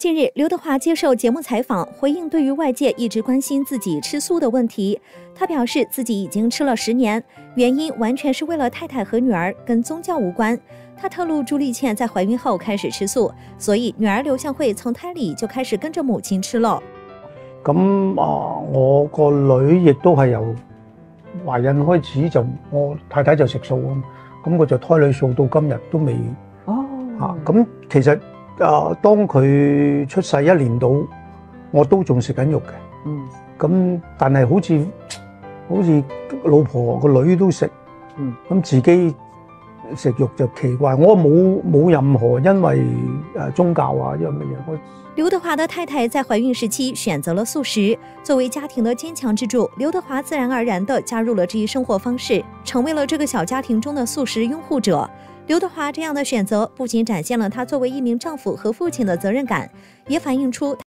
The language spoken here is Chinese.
近日，刘德华接受节目采访，回应对于外界一直关心自己吃素的问题，他表示自己已经吃了十年，原因完全是为了太太和女儿，跟宗教无关。他透露，朱丽倩在怀孕后开始吃素，所以女儿刘向慧从胎里就开始跟着母亲吃了。咁啊，我個女亦都係由懷孕開始就我太太就食素啊，咁佢就胎裏素到今日都未哦，嚇。咁、其實啊，當佢出世一年到，我都仲食緊肉嘅。嗯咁但係好似 好似老婆個女都食，嗯咁自己食肉就奇怪。我冇冇任何因為誒宗教啊，因為乜嘢我。刘德华的太太在怀孕时期选择了素食，作为家庭的坚强支柱，刘德华自然而然地加入了这一生活方式，成为了这个小家庭中的素食拥护者。刘德华这样的选择，不仅展现了他作为一名丈夫和父亲的责任感，也反映出